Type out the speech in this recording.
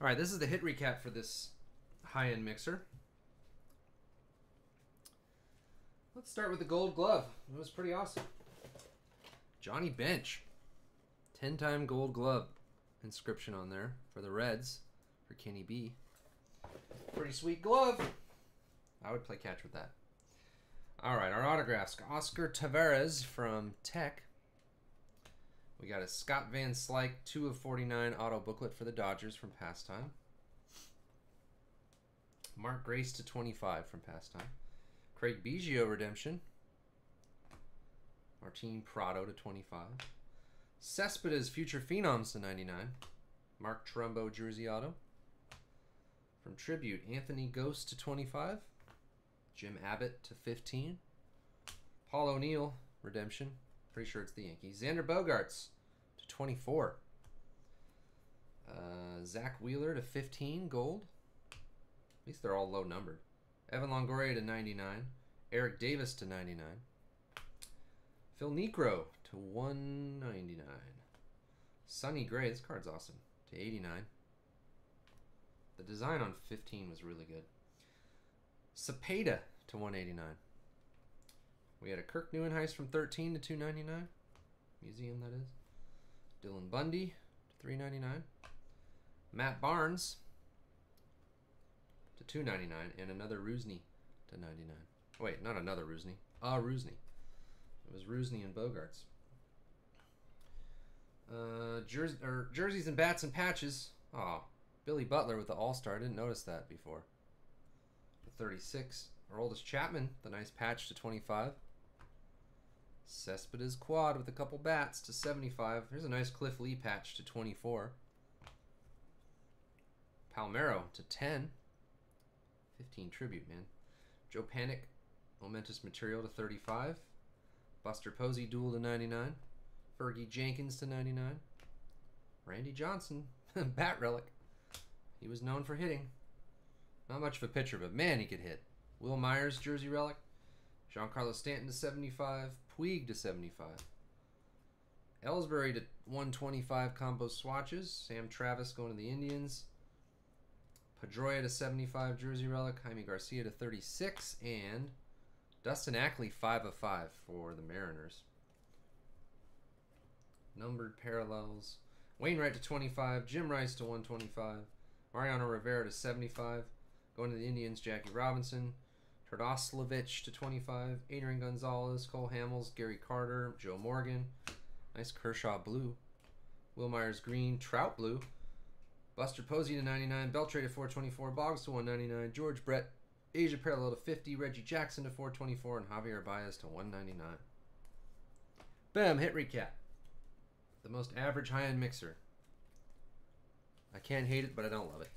All right, this is the hit recap for this high-end mixer. Let's start with the gold glove. It was pretty awesome. Johnny Bench. 10-time gold glove inscription on there for the Reds for Kenny B. Pretty sweet glove. I would play catch with that. All right, our autographs. Oscar Taveras from Tek. We got a Scott Van Slyke 2 of 49 auto booklet for the Dodgers from Pastime. Mark Grace to 25 from Pastime. Craig Biggio redemption. Martin Prado to 25. Cespedes Future Phenoms to 99. Mark Trumbo jersey auto. From Tribute, Anthony Gose to 25. Jim Abbott to 15. Paul O'Neill redemption. Pretty sure it's the Yankees. Xander Bogaerts to 24. Uh, Zack Wheeler to 15 gold. At least they're all low numbered. Evan Longoria to 99. Eric Davis to 99. Phil Niekro to 199. Sonny Gray, this card's awesome, to 89. The design on 15 was really good. Cepeda to 189. We had a Kirk Nieuwenhuis from 13 to 299. Museum, that is. Dylan Bundy to 399. Matt Barnes to 299. And another Rusney to 99. Wait, not another Rusney. Ah, Rusney. It was Rusney and Bogaerts. Uh, or jerseys and bats and patches. Oh, Billy Butler with the All Star. I didn't notice that before. The 36. Aroldis Chapman, the nice patch to 25. Cespedes quad with a couple bats to 75. Here's a nice Cliff Lee patch to 24. Palmeiro to 10. 15 tribute, man. Joe Panik, momentous material to 35. Buster Posey Duel to 99. Fergie Jenkins to 99. Randy Johnson, bat relic. He was known for hitting. Not much of a pitcher, but man, he could hit. Wil Myers, jersey relic. Giancarlo Stanton to 75. Puig to 75. Ellsbury to 125 combo swatches. Sam Travis going to the Indians. Pedroia to 75 jersey relic. Jaime Garcia to 36. And Dustin Ackley 5 of 5 for the Mariners. Numbered parallels. Wainwright to 25. Jim Rice to 125. Mariano Rivera to 75. Going to the Indians, Jackie Robinson. Tardoslavich to 25. Adrian Gonzalez, Cole Hamels, Gary Carter, Joe Morgan. Nice Kershaw blue. Wil Myers green, Trout blue. Buster Posey to 99. Beltre to 424. Boggs to 199. George Brett, Asia parallel to 50. Reggie Jackson to 424. And Javier Baez to 199. Bam, hit recap. The most average high-end mixer. I can't hate it, but I don't love it.